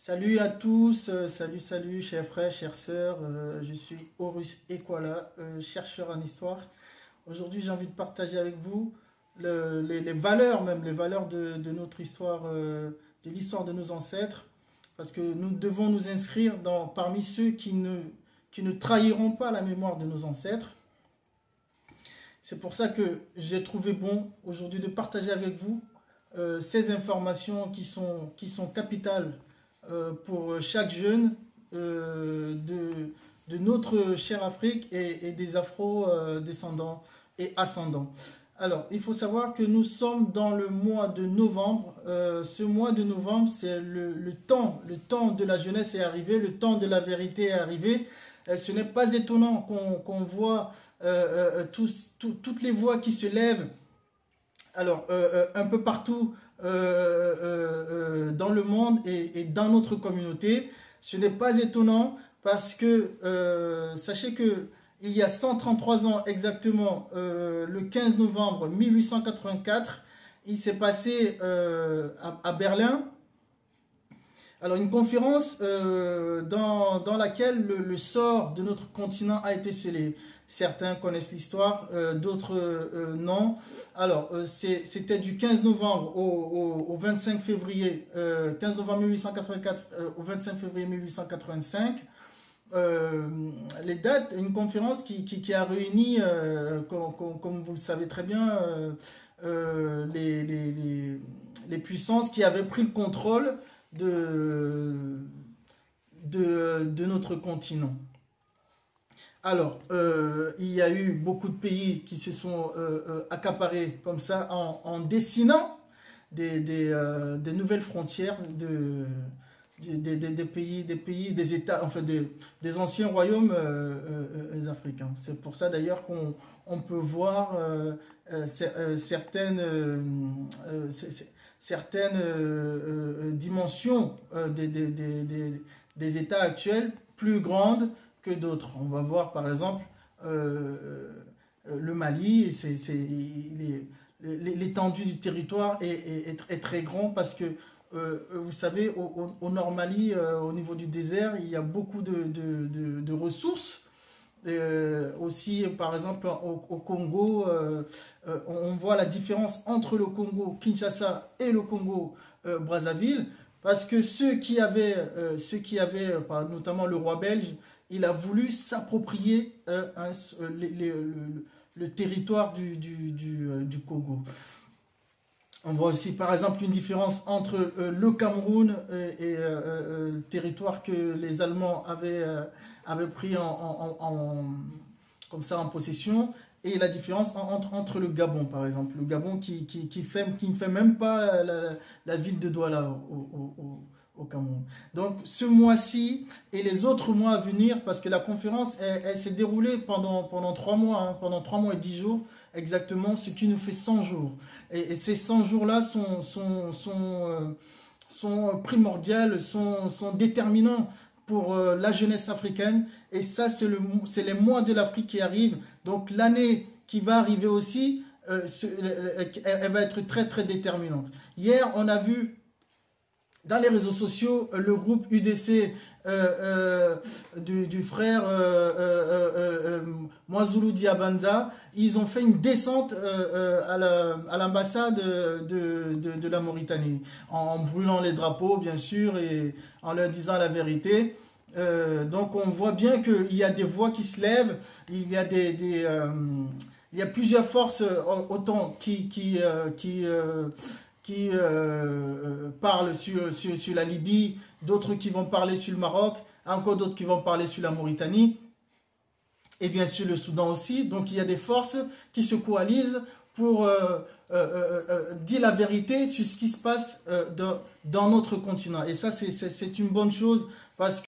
Salut à tous, euh, salut, salut, chers frères, chères sœurs. euh, je suis Horus Ekwala, euh, chercheur en histoire. Aujourd'hui, j'ai envie de partager avec vous le- les, valeurs, même les valeurs de, notre histoire, de l'histoire de nos ancêtres, parce que nous devons nous inscrire dans, parmi ceux qui ne, qui ne trahiront pas la mémoire de nos ancêtres. C'est pour ça que j'ai trouvé bon aujourd'hui de partager avec vous ces informations qui sont, qui sont capitales euh, pour chaque jeune euh, de, notre chère Afrique et, des afro-descendants et ascendants. Alors, il faut savoir que nous sommes dans le mois de novembre. Euh, ce mois de novembre, c'est le, temps, le temps de la jeunesse est arrivé, le temps de la vérité est arrivé. Ce n'est pas étonnant qu'on voit toutes les voix qui se lèvent alors, un peu partout euh, euh, euh, dans le monde et, dans notre communauté. Ce n'est pas étonnant parce que sachez que il y a 133 ans exactement, le 15 novembre 1884, il s'est passé à Berlin. Alors une conférence euh, dans, dans laquelle le, sort de notre continent a été scellé. Certains connaissent l'histoire, euh, d'autres euh, non. Alors, c'était du 15 novembre au, au- au 25 février, euh, 15 novembre 1884 euh, au 25 février 1885. Euh, les dates, une conférence qui, qui- a réuni, com- com- comme, vous le savez très bien, les- les- les puissances qui avaient pris le contrôle de, de, de notre continent. Alors, euh, il y a eu beaucoup de pays qui se sont euh, euh, accaparés comme ça en, dessinant des, des, nouvelles frontières de, des, des- pays, des pays, des États, enfin des, des anciens royaumes africains. C'est pour ça d'ailleurs qu'on on peut voir cer- certaines, certaines euh, euh, dimensions euh, des, des, des, des- des États actuels plus grandes que d'autres. On va voir par exemple le Mali, l'étendue du territoire est, est- est- très grand parce que vous savez, au, au- au Nord Mali, au niveau du désert, il y a beaucoup de- de- de ressources. Euh, aussi, par exemple, au, Congo, euh, euh, on voit la différence entre le Congo Kinshasa et le Congo Brazzaville, parce que ceux qui avaient, ceux qui avaient notamment le roi belge, il a voulu s'approprier le, le- territoire du, du, du, du Congo. On voit aussi par exemple une différence entre euh, le Cameroun euh, et euh, le territoire que les Allemands avaient, pris en, comme ça en possession et la différence en- entre, entre le Gabon par exemple. Le Gabon qui, ne fait même pas la, ville de Douala au Cameroun. Donc ce mois-ci et les autres mois à venir, parce que la conférence elle, s'est déroulée pendant, pendant trois mois, hein, pendant trois mois et dix jours exactement, ce qui nous fait 100 jours. Et, ces 100 jours-là sont, sont, sont, euh, sont primordiales, sont, déterminants pour euh, la jeunesse africaine. Et ça, c'est le, les mois de l'Afrique qui arrivent. Donc l'année qui va arriver aussi, euh, elle va être très très déterminante. Hier, on a vu dans les réseaux sociaux euh, le groupe UDC euh, euh, du, frère euh, Diabanza, ils ont fait une descente à la- à l'ambassade de, la Mauritanie, en brûlant les drapeaux, bien sûr, et en leur disant la vérité. Donc on voit bien qu'il y a des voix qui se lèvent, il y a plusieurs forces autant qui, qui euh, euh, parlent sur, sur, sur la Libye, d'autres qui vont parler sur le Maroc, encore d'autres qui vont parler sur la Mauritanie, et bien sûr le Soudan aussi. Donc il y a des forces qui se coalisent pour euh, dire la vérité sur ce qui se passe dans, dans notre continent. Et ça, c'est une bonne chose parce que